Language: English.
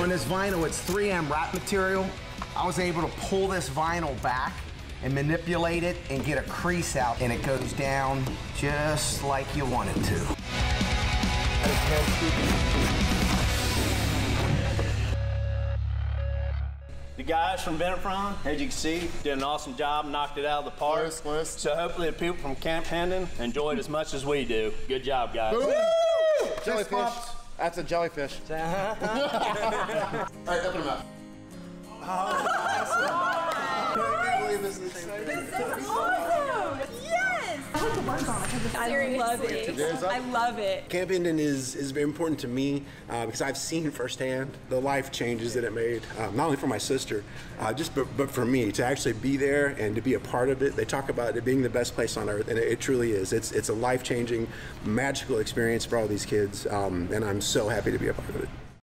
On this vinyl, it's 3M wrap material. I was able to pull this vinyl back and manipulate it and get a crease out, and it goes down just like you want it to. The guys from Vennefron, as you can see, did an awesome job, knocked it out of the park. Close, close. So hopefully the people from Camp Hendon enjoyed as much as we do. Good job, guys. Jellyfish. Bumps. That's a jellyfish. All right, open them up. I can't believe this is Awesome! Work on it. I love it. I love it. Camp Hendon is, is very important to me uh, because I've seen firsthand the life changes that it made, um, not only for my sister, uh, just but, but for me to actually be there and to be a part of it. They talk about it being the best place on earth, and it, it truly is. It's it's a life changing, magical experience for all these kids, um, and I'm so happy to be a part of it.